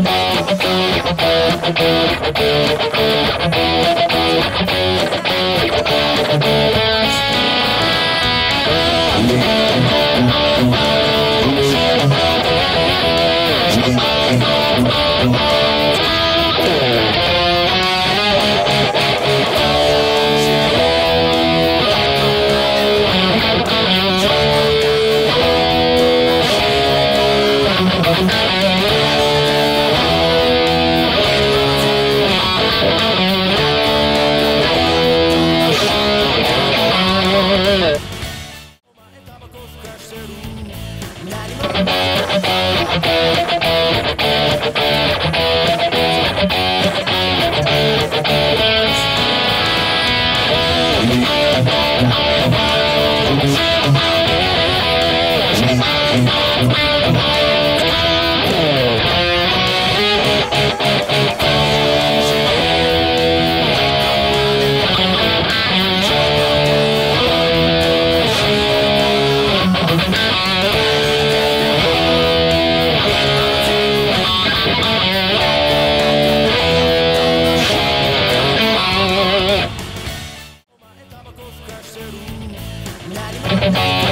Thank you. I'm be. Thank